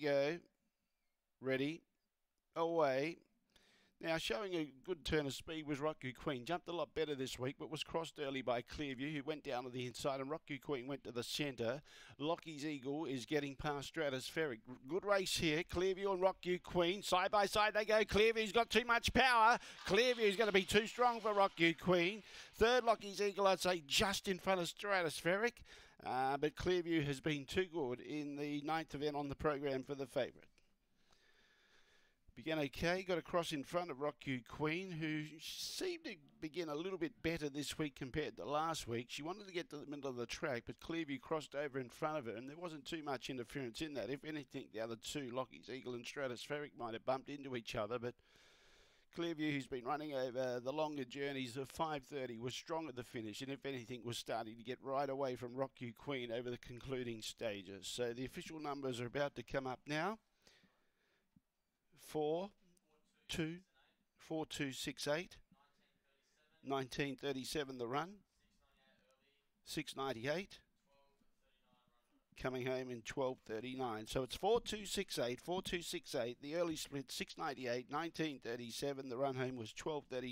go. Ready. Oh, Away. Now, showing a good turn of speed was Rocky Queen. Jumped a lot better this week, but was crossed early by Clearview, who went down to the inside, and Rocky Queen went to the centre. Lockie's Eagle is getting past Stratospheric. Good race here. Clearview and Rocky Queen. Side by side they go. Clearview's got too much power. Clearview's going to be too strong for Rocky Queen. Third, Lockie's Eagle, I'd say, just in front of Stratospheric. Uh, but Clearview has been too good in the ninth event on the program for the favourite. Began okay, got across in front of Rock You Queen, who seemed to begin a little bit better this week compared to last week. She wanted to get to the middle of the track, but Clearview crossed over in front of her, and there wasn't too much interference in that. If anything, the other two, Lockie's Eagle and Stratospheric, might have bumped into each other, but Clearview, who's been running over the longer journeys of 5.30, was strong at the finish, and if anything, was starting to get right away from Rocky Queen over the concluding stages. So the official numbers are about to come up now four two four two six eight. 1937 the run. 698. Coming home in 1239. So it's 4268, 4268. The early split 698, 1937. The run home was 1239.